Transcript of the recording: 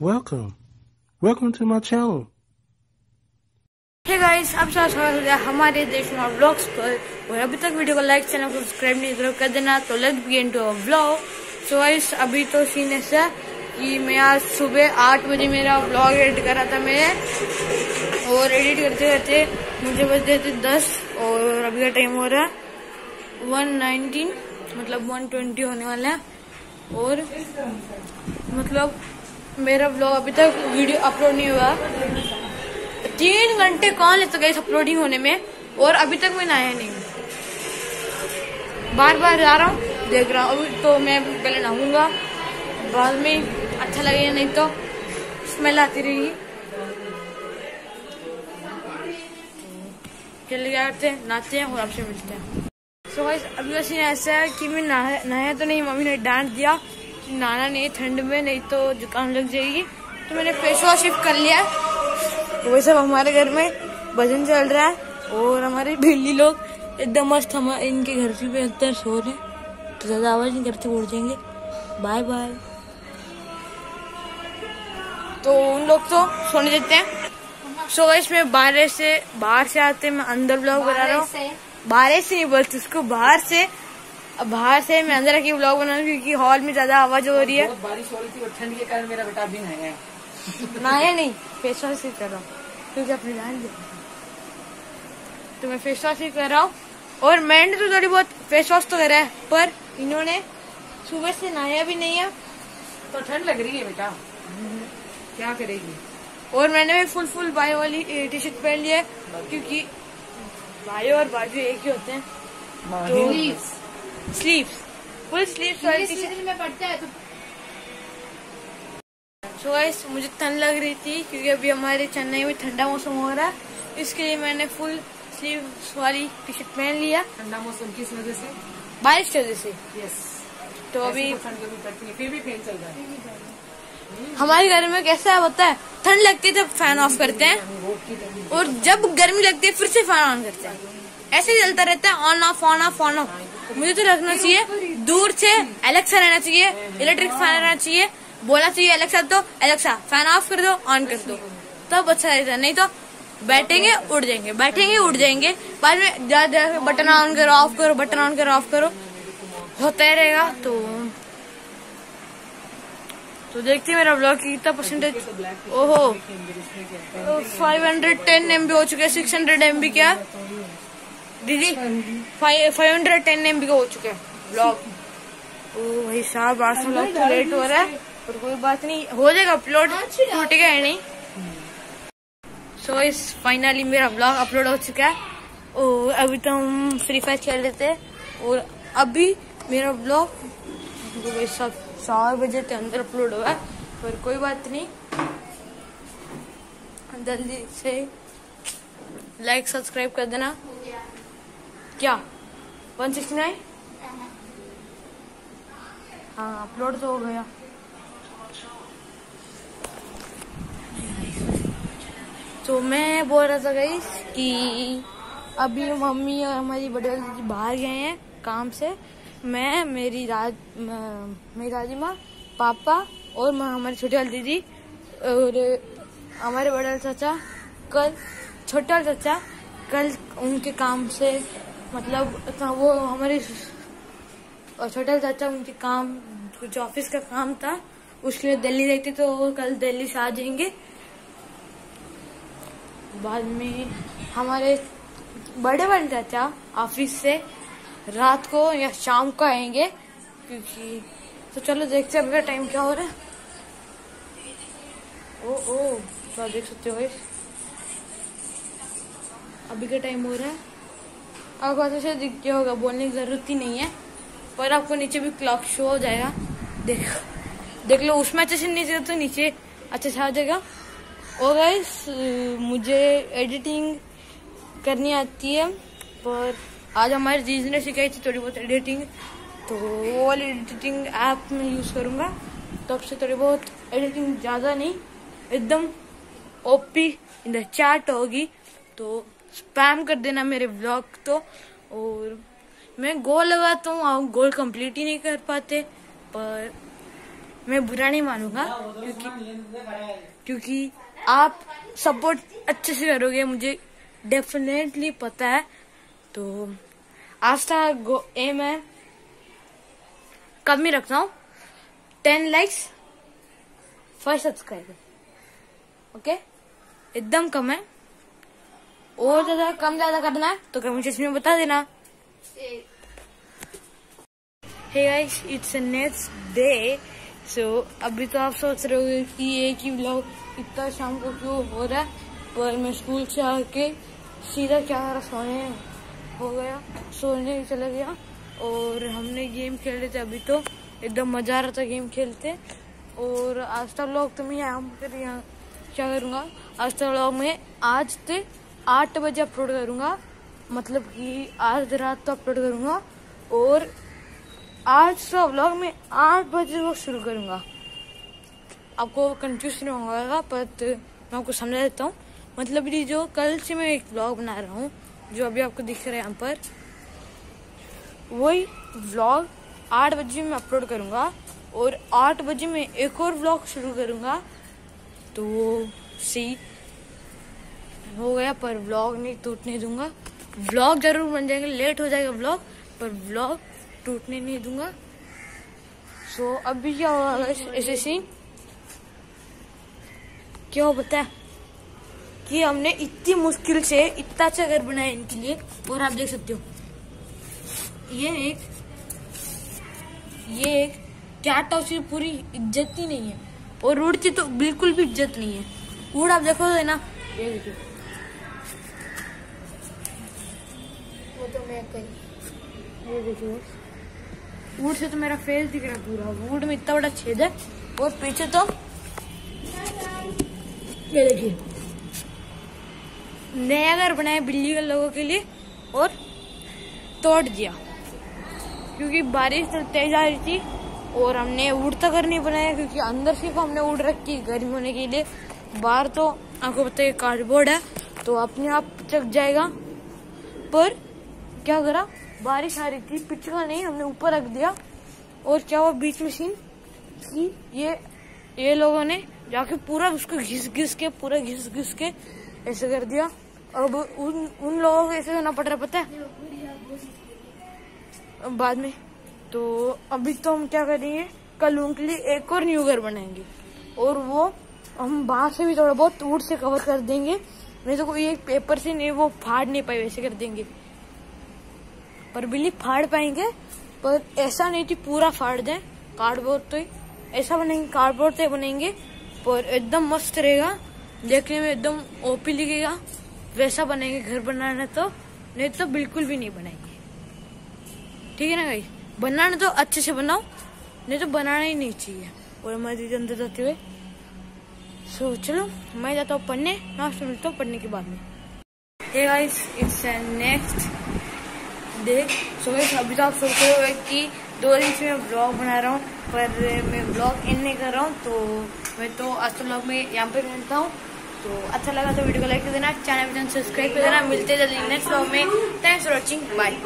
Welcome. Welcome to my channel. Hey guys आप सब स्वागत है हमारे देश में ब्लॉग्स पर और अभी तक वीडियो को लाइक चैनल को सब्सक्राइब नहीं करो, कर देना। तो let's begin to vlog so guys अभी तो सीन ऐसा कि मैं आज सुबह आठ बजे मेरा ब्लॉग एडिट करा था मैं। और एडिट करते करते मुझे बज गए थे दस, और अभी का टाइम हो रहा है वन नाइनटीन मतलब वन ट्वेंटी होने वाला है। और मतलब मेरा ब्लॉग अभी तक वीडियो अपलोड नहीं हुआ। तीन घंटे कौन लेता गई अपलोडिंग होने में? और अभी तक मैं नहाया नहीं। बार बार जा रहा हूँ, देख रहा हूँ। तो मैं पहले नहाऊँगा। बाद में अच्छा लगेगा, नहीं तो स्मेल आती रहेगी। क्या करते हैं, नहाते हैं और आपसे मिलते हैं। सो so अभी ऐसा है कि मैं नहाया तो नहीं, मम्मी ने डांट दिया। कि नहाना नहीं ठंड में नहीं तो जुकाम लग जाएगी। तो मैंने फेस वॉश कर लिया। है वही सब हमारे घर में भजन चल रहा है और हमारे बिल्ली लोग एकदम मस्त हम इनके घर से भी अंदर सो रहे हैं। तो ज़्यादा आवाज़ नहीं करते उड़ जाएँगे। बाय बाय तो उन लोग तो सोने देते हैं। सो गाइस मैं बाहर से बाहर से आते मैं अंदर ब्लॉग बना रहा हूँ। बाहर से। नहीं बोलती उसको बाहर से बाहर से मैं अंदर आके ब्लॉग बना रहा हूँ क्योंकि हॉल में ज़्यादा आवाज़ हो रही है। बहुत बारिश हो रही थी और ठंड के कारण मेरा बेटा अभी नहाया है। नहाया नहीं फेस वॉश ही कर रहा हूँ। क्योंकि अपनी जान तो मैं फेस वॉश ही कर रहा हूँ। और मैंने तो थोड़ी बहुत फेस वॉश तो करा है पर इन्होंने सुबह से नहाया भी नहीं है। तो ठंड लग रही है बेटा। क्या करेगी? और मैंने भी फुल फुल बायो वाली टी शर्ट पहन ली है क्योंकि बायो और बाजू एक ही होते हैं। तो स्लीव्स फुल स्लीव्स वाली टी शर्ट में पड़ता है तो सो गाइस मुझे ठंड लग रही थी क्योंकि अभी हमारे चेन्नई में ठंडा मौसम हो रहा है। इसके लिए मैंने फुल स्लीव्स वाली टी शर्ट पहन लिया। ठंडा मौसम किस वजह से? बारिश की वजह से। यस तो अभी पड़ती है फिर भी फ़ैन चल रहा है। हमारे घर में कैसा होता है ठंड लगती है तब फ़ैन ऑफ़ करते हैं। और जब गर्मी लगती है फिर से फ़ैन ऑन करते हैं। ऐसे ही चलता रहता है on off on off on off मुझे तो रखना चाहिए, दूर से एलेक्सा रहना चाहिए इलेक्ट्रिक फ़ैन रहना चाहिए बोला चाहिए एलेक्सा तो एलेक्सा फ़ैन ऑफ़ कर दो ऑन कर दो. तब अच्छा रहता है. नहीं तो बैठेंगे, उड़ जाएँगे. बैठेंगे, उड़ जाएँगे. बाद में ज़्यादा बटन ऑन करो ऑफ़ करो बटन ऑन करो ऑफ़ करो. होता ही रहेगा तो तो देखते हैं मेरा ब्लॉग कितना परसेंटेज ओहो. फाइव हंड्रेड टेन एम हो चुके सिक्स हंड्रेड एम बी क्या? दीदी five hundred ten M B का हो चुका है ब्लॉग ओ भाई साहब आज ब्लॉग तो लेट हो रहा है पर कोई बात नहीं हो जाएगा अपलोड टूटेगा है। नहीं। सो इस फाइनली मेरा ब्लॉग अपलोड हो चुका है। और अभी तो हम फ्री फायर खेल लेते हैं और अभी मेरा ब्लॉग भाई साहब चार बजे के अंदर अपलोड हुआ है पर कोई बात नहीं। जल्दी से लाइक सब्सक्राइब कर देना। क्या? वन सिक्सटी नाइन हाँ अपलोड तो हो गया। तो मैं बोल रहा था गई कि अभी मम्मी और हमारी बड़ी दीदी बाहर गए हैं काम से। मैं, मेरी राज मेरी दादी माँ पापा और हमारी छोटी वाली दीदी और हमारे बड़े चाचा, कल, छोटे वाले चाचा, कल उनके काम से मतलब वो हमारे छोटा चाचा, उनके काम, कुछ ऑफ़िस का काम था, उसके लिए दिल्ली थी तो वो कल दिल्ली से आ जाएँगे। बाद में हमारे बड़े बड़े चाचा ऑफ़िस से रात को या शाम को आएँगे, क्योंकि तो चलो देखते हैं अभी टाइम क्या हो रहा है। ओ ओ तो देख सकते हो अभी का टाइम हो रहा है। आपको अच्छे से दिख गया होगा, बोलने की ज़रूरत ही नहीं है। पर आपको नीचे भी क्लॉक शो हो जाएगा। देखो, देख लो, उसमें अच्छे से नीचे तो नीचे अच्छा आ जाएगा। और गाइस मुझे एडिटिंग करनी आती है, पर आज हमारे जीज ने सिखाई थी थोड़ी बहुत एडिटिंग तो वो वाली एडिटिंग ऐप में यूज़ करूँगा। तब से थोड़ी बहुत एडिटिंग ज़्यादा नहीं, एकदम ओपी इन द चैट होगी। तो स्पैम कर देना मेरे ब्लॉग तो। और मैं गोल लगाता हूँ आप गोल कंप्लीट ही नहीं कर पाते, पर मैं बुरा नहीं मानूँगा, क्योंकि क्योंकि आप सपोर्ट अच्छे से करोगे, मुझे डेफिनेटली पता है। तो आज का एम है। कम ही रखता हूँ? Ten likes five subscriber okay एकदम कम है। और ज़्यादा कम ज़्यादा करना है तो कमेंट सेक्शन में बता देना? इट्स नेक्स्ट डे सो अभी तो आप सोच रहे होगे कि एक ही व्लॉग इतना शाम को क्यों हो रहा है? पर मैं स्कूल से आके सीधा क्या करा सोने हो गया, सोने चला गया। और हमने गेम खेल रहे थे अभी तो। एकदम मज़ा आ रहा था गेम खेलते। और आज तक व्लॉग तो मैं यहाँ पर यहाँ क्या करूँगा? आज तक व्लॉग में आज से आठ बजे अपलोड करूँगा। मतलब कि आज रात तो अपलोड करूँगा और आज का व्लॉग मैं आठ बजे वो शुरू करूँगा। आपको कंफ्यूज नहीं होगा पर मैं आपको समझा देता हूँ। मतलब ये जो कल से मैं एक व्लॉग बना रहा हूँ, जो अभी आपको दिख रहा है यहाँ पर, वही व्लॉग आठ बजे मैं अपलोड करूँगा और आठ बजे मैं एक और व्लॉग शुरू करूँगा। तो सी हो गया पर व्लॉग नहीं टूटने दूँगा। व्लॉग ज़रूर बन जाएँगे लेट हो जाएगा व्लॉग पर व्लॉग टूटने नहीं दूँगा। सो so, क्या होगा ऐसे सीन क्या पता है? कि हमने इतनी मुश्किल से इतना अच्छा घर बनाया इनके लिए और आप देख सकते हो। ये एक ये एक कैट हाउस की पूरी इज़्ज़त ही नहीं है। और रोड की तो बिल्कुल भी इज़्ज़त नहीं है। वुड आप देखो ना ये देखिए। तो मैं ये देखिए वुड से तो मेरा फेस दिख रहा पूरा। वुड में इतना बड़ा छेद है। और पीछे तो ये देखिए। नया घर बनाया बिल्ली के लोगों के लिए और तोड़ दिया। क्योंकि बारिश तो तेज आ रही थी और हमने उड़ता घर नहीं बनाया, क्योंकि अंदर सिर्फ़ हमने उड़ रखी गर्मी होने के लिए। बाहर तो आपको पता है कार्डबोर्ड है तो अपने आप चक जाएगा। पर क्या करा? बारिश आ रही थी, पिचका नहीं, हमने ऊपर रख दिया। और क्या हुआ बीच में सीन कि ये ये लोगों ने जाके पूरा उसको घिस घिस के, पूरा घिस घिस के ऐसे कर दिया। अब उन उन लोगों को ऐसे होना पड़ रहा पता है? बाद में। तो अभी तो हम क्या करेंगे? कल उनके लिए एक और न्यू घर बनाएँगे। और वो हम बाहर से भी थोड़ा बहुत वुड से कवर कर देंगे। नहीं तो कोई एक पेपर से नहीं, वो फाड़ नहीं पाए, वैसे कर देंगे। पर बिल्ली फाड़ पाएँगे, पर ऐसा नहीं कि पूरा फाड़ दें कार्डबोर्ड तो ही। ऐसा बनेंगे कार्डबोर्ड से बनेंगे, पर एकदम मस्त रहेगा, देखने में एकदम ओपी लिखेगा वैसा बनेंगे घर बनाना तो नहीं तो बिल्कुल भी नहीं बनाएँगे ठीक है ना भाई? बनाना तो अच्छे से बनाओ, नहीं तो बनाना ही नहीं चाहिए। और मैं दीदी अंदर जाते हुए सो चलो, मैं जाता हूँ पढ़ने, नाश्ता तो मिलता हूँ पढ़ने के बाद में। Hey guys it's next day so guys अभी तो आप सोच रहे हो कि दो दिन से मैं ब्लॉग बना रहा हूँ, पर मैं ब्लॉग इन नहीं कर रहा हूँ तो मैं तो आज तो ब्लॉग में यहाँ पे रहता हूँ। तो अच्छा लगा तो वीडियो को लाइक कर देना चैनल सब्सक्राइब कर देना। मिलते जल्दी नेक्स्ट ब्लॉग में। Thanks for watching bye